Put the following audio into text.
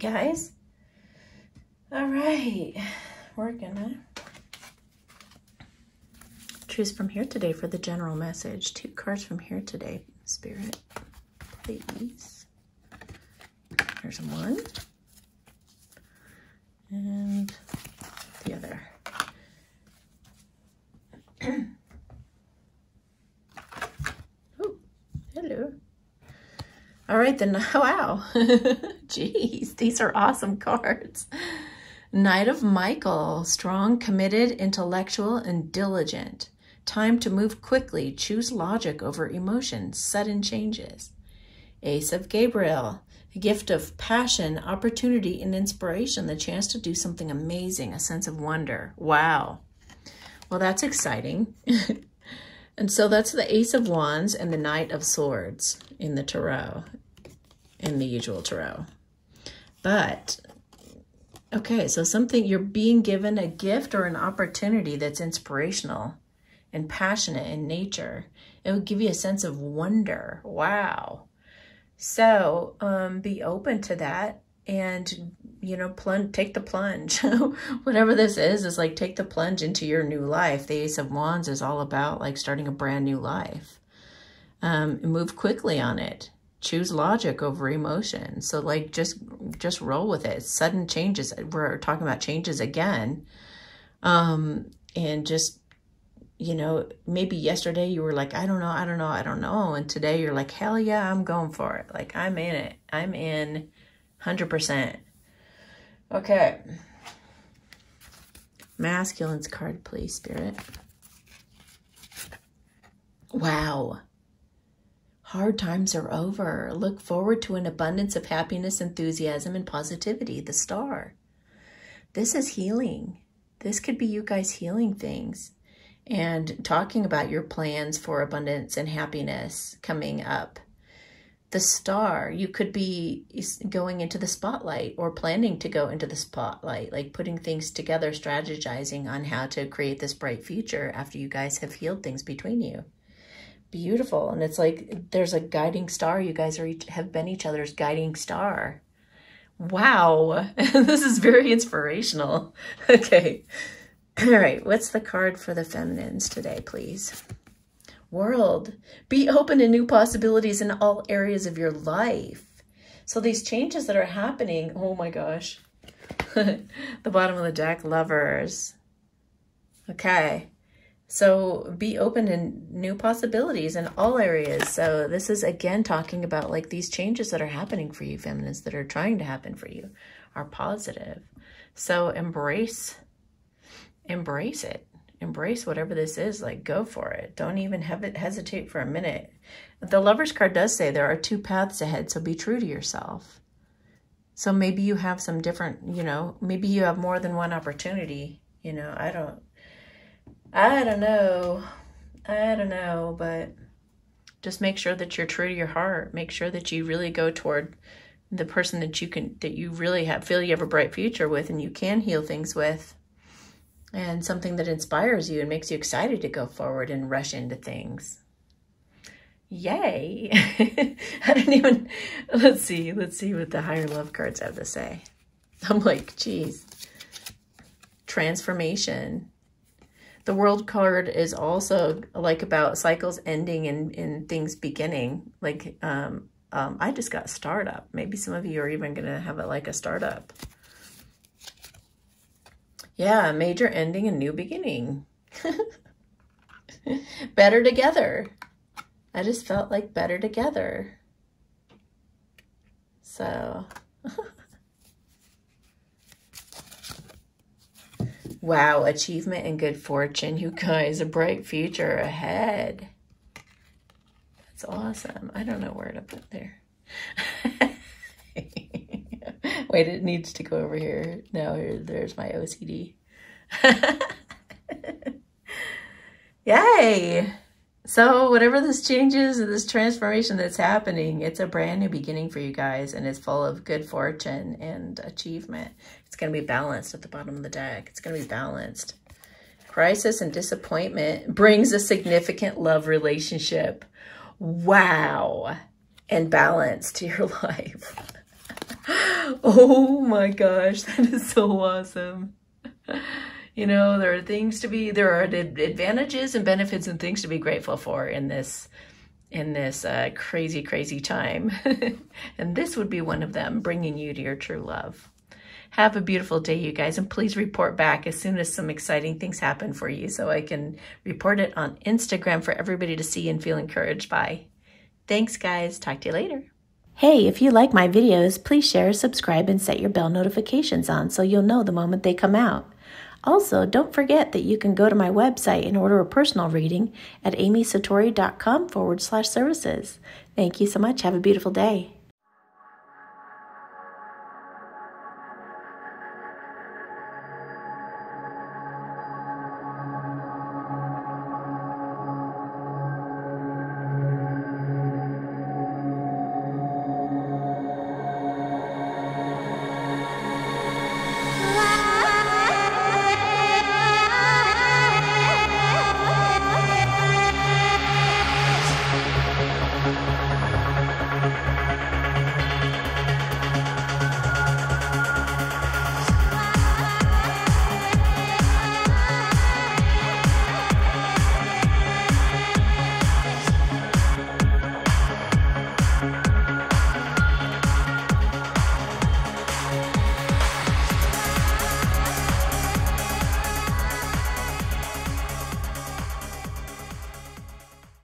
guys. All right, we're gonna choose from here today for the general message. Two cards from here today, Spirit, please. There's one. And the other. oh, hello. All right, then, wow. Jeez, these are awesome cards. Knight of Michael, strong, committed, intellectual, and diligent. Time to move quickly, choose logic over emotion, sudden changes. Ace of Gabriel, a gift of passion, opportunity, and inspiration, the chance to do something amazing, a sense of wonder. Wow. Well, that's exciting. and so that's the Ace of Wands and the Knight of Swords in the Tarot, in the usual Tarot. But, okay, so something, you're being given a gift or an opportunity that's inspirational and passionate in nature. It would give you a sense of wonder. Wow. So um, be open to that and, you know, plunge, take the plunge. Whatever this is, is like take the plunge into your new life. The Ace of Wands is all about like starting a brand new life. Um, move quickly on it. Choose logic over emotion. So like just just roll with it. Sudden changes. We're talking about changes again. Um, and just you know, maybe yesterday you were like, I don't know, I don't know, I don't know. And today you're like, hell yeah, I'm going for it. Like, I'm in it. I'm in 100%. Okay. Masculine's card, please, Spirit. Wow. Hard times are over. Look forward to an abundance of happiness, enthusiasm, and positivity. The star. This is healing. This could be you guys healing things and talking about your plans for abundance and happiness coming up. The star, you could be going into the spotlight or planning to go into the spotlight, like putting things together, strategizing on how to create this bright future after you guys have healed things between you. Beautiful. And it's like there's a guiding star. You guys are each, have been each other's guiding star. Wow. this is very inspirational. Okay. All right, what's the card for the feminines today, please? World, be open to new possibilities in all areas of your life. So these changes that are happening, oh my gosh. the bottom of the deck, lovers. Okay, so be open to new possibilities in all areas. So this is, again, talking about like these changes that are happening for you, feminists, that are trying to happen for you, are positive. So embrace embrace it. Embrace whatever this is, like go for it. Don't even have it hesitate for a minute. The lover's card does say there are two paths ahead, so be true to yourself. So maybe you have some different, you know, maybe you have more than one opportunity. You know, I don't, I don't know. I don't know, but just make sure that you're true to your heart. Make sure that you really go toward the person that you can, that you really have, feel you have a bright future with and you can heal things with and something that inspires you and makes you excited to go forward and rush into things. Yay. I don't even, let's see, let's see what the higher love cards have to say. I'm like, geez. Transformation. The world card is also like about cycles ending and, and things beginning. Like, um, um, I just got a startup. Maybe some of you are even going to have it like a startup. Yeah, major ending and new beginning. better together. I just felt like better together. So, wow, achievement and good fortune. You guys, a bright future ahead. That's awesome. I don't know where to put there. Wait, it needs to go over here. No, here, there's my OCD. Yay! So whatever this changes, this transformation that's happening, it's a brand new beginning for you guys and it's full of good fortune and achievement. It's going to be balanced at the bottom of the deck. It's going to be balanced. Crisis and disappointment brings a significant love relationship. Wow. And balance to your life. Oh my gosh, that is so awesome. You know, there are things to be, there are advantages and benefits and things to be grateful for in this, in this uh, crazy, crazy time. and this would be one of them, bringing you to your true love. Have a beautiful day, you guys, and please report back as soon as some exciting things happen for you so I can report it on Instagram for everybody to see and feel encouraged by. Thanks, guys. Talk to you later. Hey, if you like my videos, please share, subscribe, and set your bell notifications on so you'll know the moment they come out. Also, don't forget that you can go to my website and order a personal reading at amysatori.com forward slash services. Thank you so much. Have a beautiful day.